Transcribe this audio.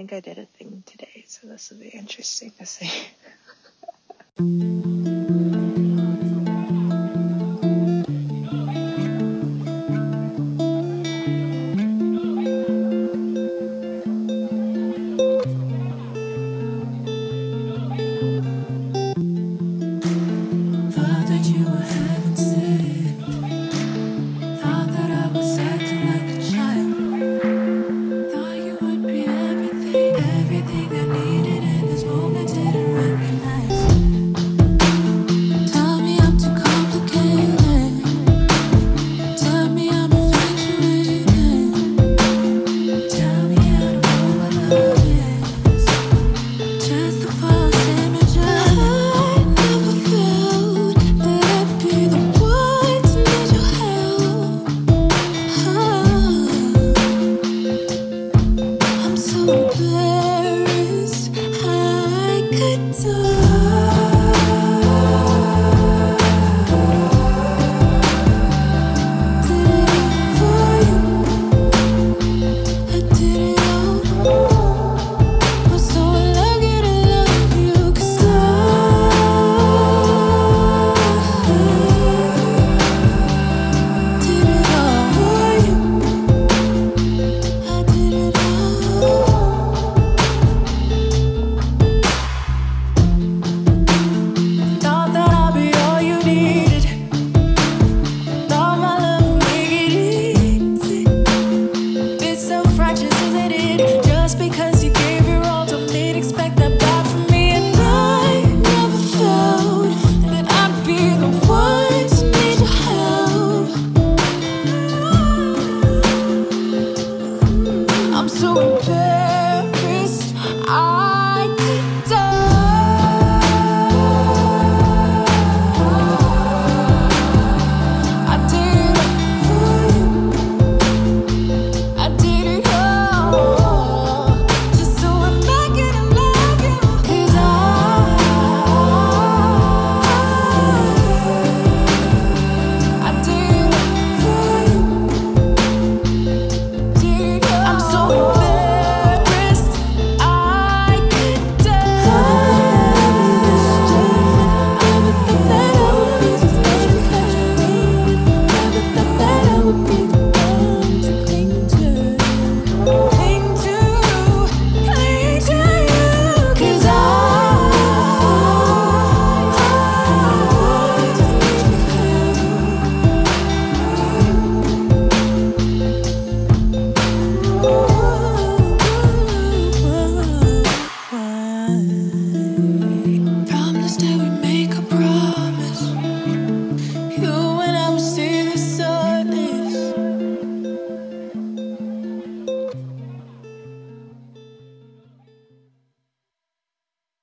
think I did a thing today, so this will be interesting to see. everything good time. so bad.